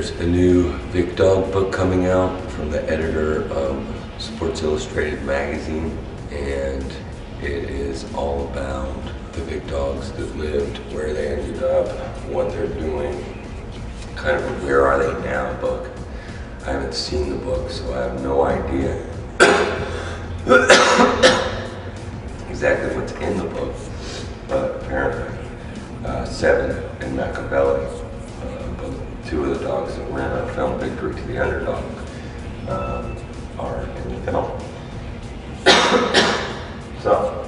There's a new Vick Dog book coming out from the editor of Sports Illustrated magazine, and it is all about the big dogs that lived, where they ended up, what they're doing, kind of where are they now book. I haven't seen the book, so I have no idea exactly what's in the book, but apparently uh, Seven and Machiavelli, two of the dogs that win a film Vicktory to the underdog, um, are in the film. so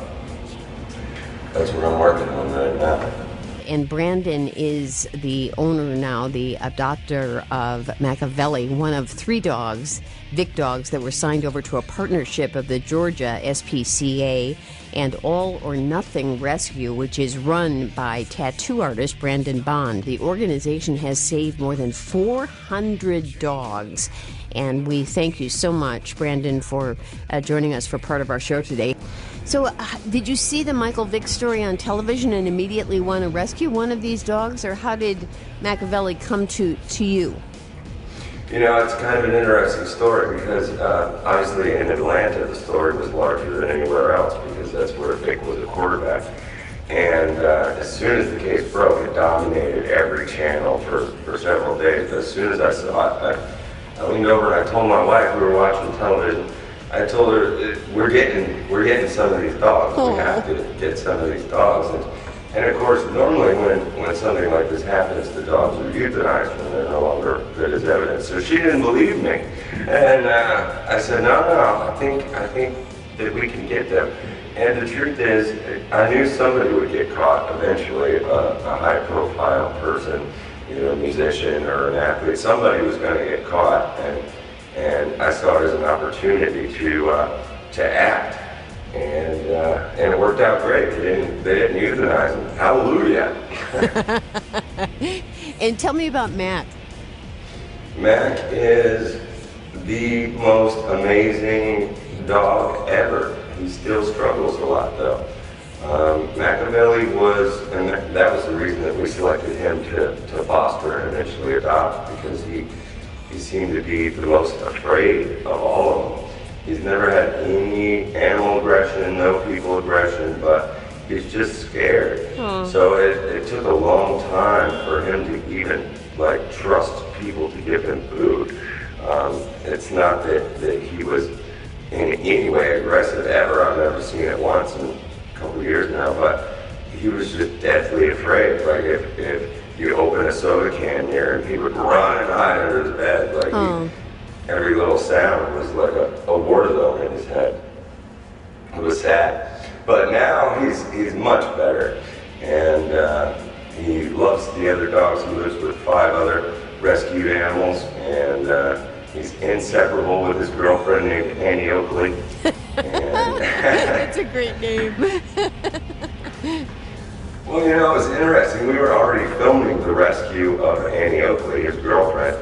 that's what I'm working on right now and Brandon is the owner now, the adopter of Machiavelli, one of three dogs, Vick dogs, that were signed over to a partnership of the Georgia SPCA and All or Nothing Rescue, which is run by tattoo artist Brandon Bond. The organization has saved more than 400 dogs. And we thank you so much, Brandon, for uh, joining us for part of our show today. So, uh, did you see the Michael Vick story on television and immediately want to rescue one of these dogs, or how did Machiavelli come to, to you? You know, it's kind of an interesting story because uh, obviously in Atlanta the story was larger than anywhere else because that's where Vick was a quarterback. And uh, as soon as the case broke, it dominated every channel for, for several days. As soon as I saw it, I, I leaned over and I told my wife, we were watching television, I told her we're getting we're getting some of these dogs. Aww. We have to get some of these dogs. And, and of course, normally when, when something like this happens, the dogs are euthanized when they're no longer good as evidence. So she didn't believe me, and uh, I said, no, no, I think I think that we can get them. And the truth is, I knew somebody would get caught eventually, a, a high-profile person, you know, a musician or an athlete. Somebody was going to get caught, and and I saw it as an opportunity to uh, to act, and uh, and it worked out great. They didn't they didn't euthanize him. Hallelujah. and tell me about Mac. Mac is the most amazing dog ever. He still struggles a lot though. Um, Machiavelli was, and that, was the reason that we selected him to, to foster and eventually adopt because he he seemed to be the most afraid of all of them. He's never had any animal aggression, no people aggression, but he's just scared. Aww. So it, it took a long time for him to even like trust people to give him food. Um, it's not that, that he was in any way aggressive ever. I've never seen it once in a couple of years now, but he was just deathly afraid. Like if, if you open a soda can here, and he would run and hide under his bed. Like oh. he, every little sound was like a, a war zone in his head. It was sad, but now he's he's much better, and uh, he loves the other dogs. He lives with five other rescued animals, and uh, he's inseparable with his girlfriend named Annie Oakley. That's a great name. Well, you know, it was interesting. We were already filming the rescue of Annie Oakley, his girlfriend,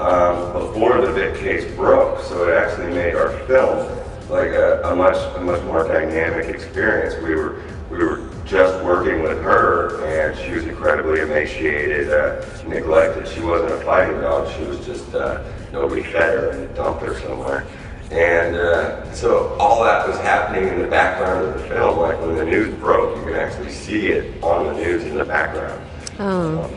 um, before the Vick case broke. So it actually made our film like a, a, much a much more dynamic experience. We were we were just working with her, and she was incredibly emaciated, uh, neglected. She wasn't a fighting dog. She was just uh, nobody fed her and dumped her somewhere. And uh, so all that was happening in the background of the film. Like when the news broke, you can actually see it on the news in the background. Oh. Um,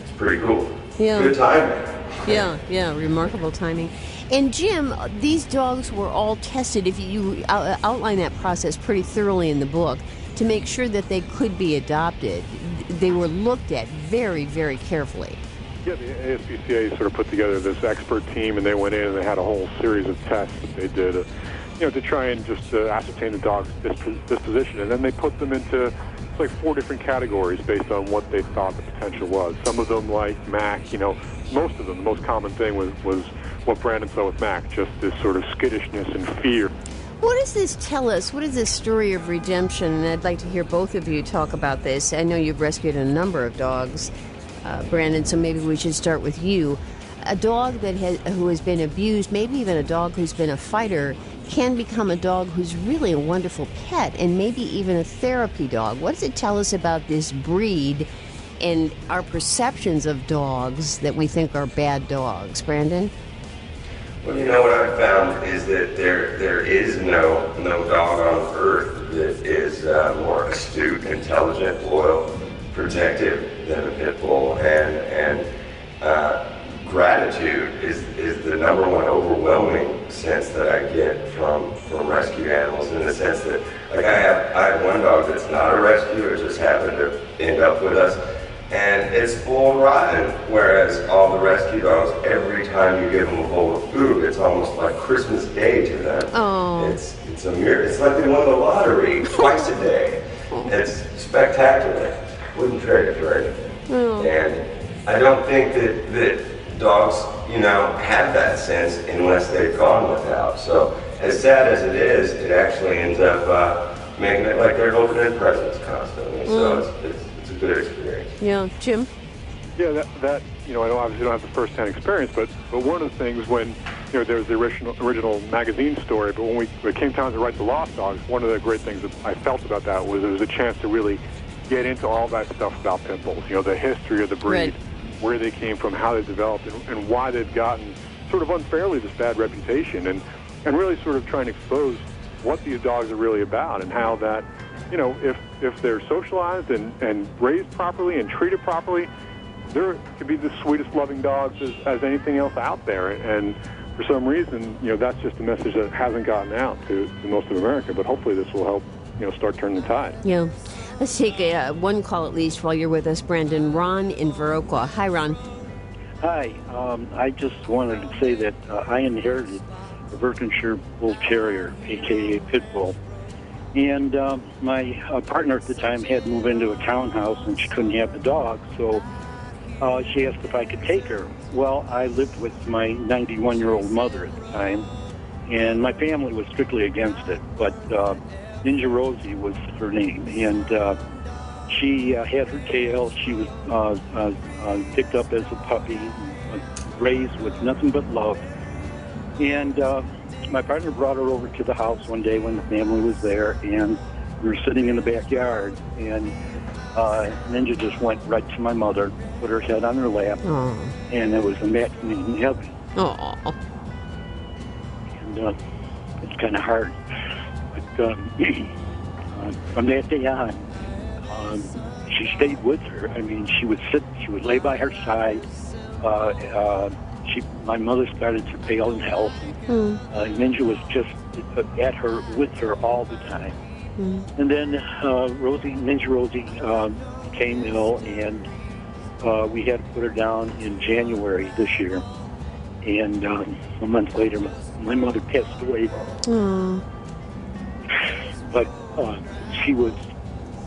it's pretty cool. Yeah. Good timing. Yeah, yeah, remarkable timing. And Jim, these dogs were all tested. If you outline that process pretty thoroughly in the book, to make sure that they could be adopted, they were looked at very, very carefully. Yeah, the ASPCA sort of put together this expert team, and they went in and they had a whole series of tests that they did, uh, you know, to try and just uh, ascertain the dog's disposition. And then they put them into like four different categories based on what they thought the potential was. Some of them, like Mac, you know, most of them, the most common thing was was what Brandon saw with Mac, just this sort of skittishness and fear. What does this tell us? What is this story of redemption? And I'd like to hear both of you talk about this. I know you've rescued a number of dogs uh, Brandon, so maybe we should start with you. A dog that has, who has been abused, maybe even a dog who's been a fighter, can become a dog who's really a wonderful pet and maybe even a therapy dog. What does it tell us about this breed and our perceptions of dogs that we think are bad dogs. Brandon? Well, you know what I've found is that there there is no no dog on earth that is uh, more astute, intelligent, loyal, protective than a pit bull, and and uh, gratitude is is the number one overwhelming sense that I get from from rescue animals. In the sense that, like I have I have one dog that's not a rescue, it just happened to end up with us and it's full rotten. Whereas all the rescue dogs, every time you give them a bowl of food, it's almost like Christmas Day to them. Oh. It's it's a mirror. It's like they won the lottery twice a day. It's spectacular. Wouldn't trade it for anything. Oh. And I don't think that that dogs, you know, have that sense unless they've gone without. So as sad as it is, it actually ends up uh, making it like they're opening presents constantly. So it's, it's it's a good experience. Yeah, Jim? Yeah, that, that you know, I don't, obviously don't have the first-hand experience, but but one of the things when you know there was the original original magazine story, but when we when it came time to write the Lost Dogs, one of the great things that I felt about that was it was a chance to really get into all that stuff about pit bulls. You know, the history of the breed, Right. where they came from, how they developed, and, and why they've gotten sort of unfairly this bad reputation, and and really sort of trying to expose what these dogs are really about and how that you know if if they're socialized and and raised properly and treated properly there could be the sweetest loving dogs as, as anything else out there and for some reason you know that's just a message that hasn't gotten out to, to most of america but hopefully this will help you know start turning the tide Yeah. Let's take a, uh, one call at least while you're with us, Brandon. Ron in Viroqua. Hi, Ron. Hi, um, I just wanted to say that uh, I inherited a Berkshire Bull Terrier, aka Pit Bull, and um, my uh, partner at the time had moved into a townhouse and she couldn't have the dog, so uh, she asked if I could take her. Well, I lived with my 91 year old mother at the time, and my family was strictly against it, but uh, Ninja Rosie was her name, and uh, she uh, had her tail. She was uh, uh, uh, picked up as a puppy, raised with nothing but love. And uh, my partner brought her over to the house one day when the family was there, and we were sitting in the backyard, and uh, Ninja just went right to my mother, put her head on her lap, Oh. and it was a match made in heaven. Oh. And uh, it's kind of hard. Um, uh, from that day on, um, she stayed with her. I mean, she would sit, she would lay by her side. Uh, uh, she, my mother started to fail in health. Hmm. Uh, Ninja was just at her, with her all the time. And then uh, Rosie, Ninja Rosie, um, became ill, and uh, we had to put her down in January this year. And um, a month later, my, mother passed away. Oh. But uh, she was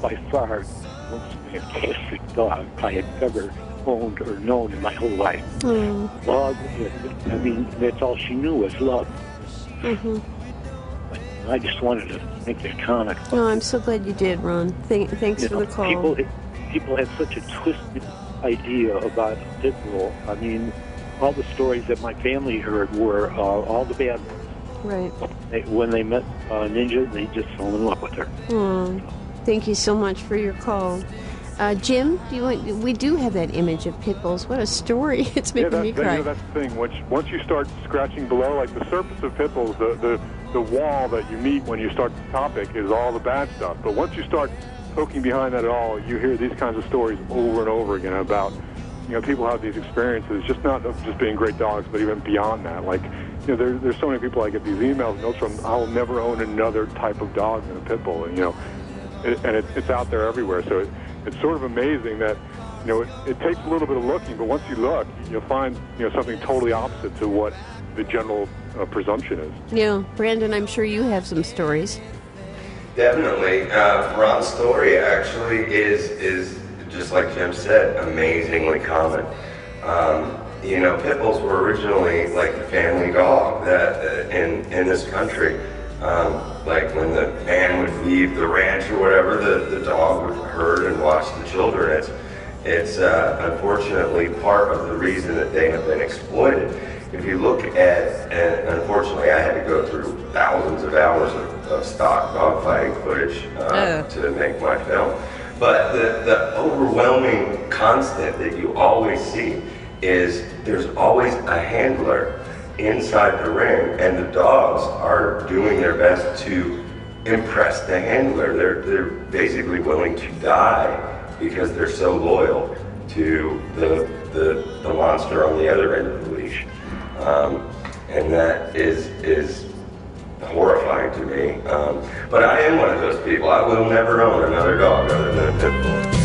by far the most fantastic dog I had ever owned or known in my whole life. Oh. Love, I mean, that's all she knew was love. Mm-hmm. But I just wanted to make that comment. No, I'm so glad you did, Ron. Thank, thanks You for know, the call. People, people have such a twisted idea about pit bull. I mean, all the stories that my family heard were uh, all the bad ones. Right. They, when they met uh, Ninja, they just fell in love with her. Oh. Thank you so much for your call. Uh, Jim, do you want, we do have that image of pit bulls. What a story. It's making that, me that- you cry. know, that's the thing. Once once you start scratching below, like the surface of pit bulls, the, the the wall that you meet when you start the topic is all the bad stuff. But once you start poking behind that at all, you hear these kinds of stories over and over again about you know people have these experiences, just not of just being great dogs, but even beyond that. Like you know, there, there's so many people I get these emails and notes from. I'll never own another type of dog than a pit bull, and you know, it, and it, it's out there everywhere. So it, it's sort of amazing that you know it, it takes a little bit of looking, but once you look, you'll find you know something totally opposite to what the general uh, presumption is. yeah, Brandon, I'm sure you have some stories. Definitely. Uh, Ron's story actually is is just like Jim said, amazingly common. Um, you know, pit bulls were originally like the family dog that uh, in in this country. Um, like when the man would leave the ranch or whatever, the, the dog would herd and watch the children. It's it's uh, unfortunately part of the reason that they have been exploited. If you look at, and unfortunately, I had to go through thousands of hours of, of stock dogfighting footage uh, Ugh. to make my film. But the, the overwhelming constant that you always see is there's always a handler inside the ring, and the dogs are doing their best to impress the handler. They're, they're basically willing to die because they're so loyal to the, the, the monster on the other end of the leash. Um, and that is, is horrifying to me. Um, but I am one of those people. I will never own another dog other than a pit bull.